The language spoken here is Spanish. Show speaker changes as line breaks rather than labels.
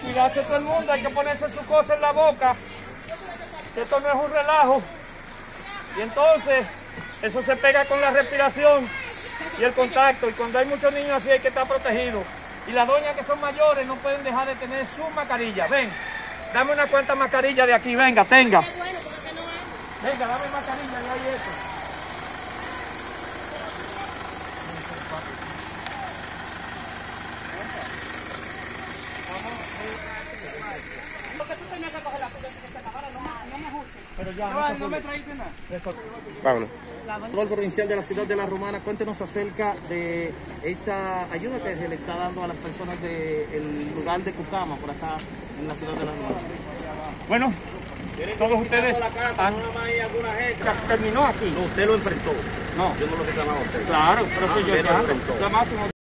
cuidarse todo el mundo, hay que ponerse su cosa en la boca. Que esto no es un relajo. Y entonces, eso se pega con la respiración y el contacto. Y cuando hay muchos niños así hay que estar protegidos. Y las doñas que son mayores no pueden dejar de tener su mascarilla. Ven, dame una cuanta mascarilla de aquí, venga, tenga. Venga, dame mascarilla de.
No me nada.
Vámonos.
Gobernador provincial de la ciudad de La Romana, cuéntenos acerca de esta ayuda que se le está dando a las personas del lugar de Cucama, por acá en la ciudad de La Romana.
Bueno, todos ustedes han terminó aquí.
usted lo enfrentó.
No,
Yo no lo reclamaba a usted.
claro, pero soy yo
lo enfrentó.